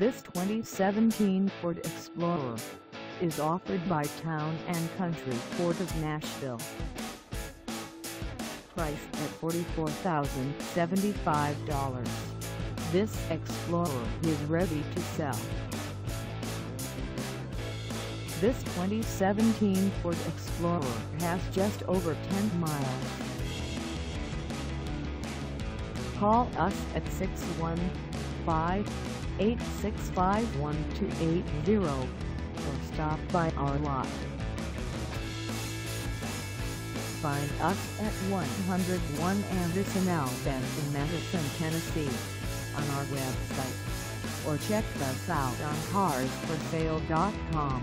This 2017 Ford Explorer is offered by Town & Country Ford of Nashville. Priced at $44,075, this Explorer is ready to sell. This 2017 Ford Explorer has just over 10 miles. Call us at 615-865-1280 or stop by our lot. Find us at 101 Anderson Ave in Madison, Tennessee on our website or check us out on carsforsale.com.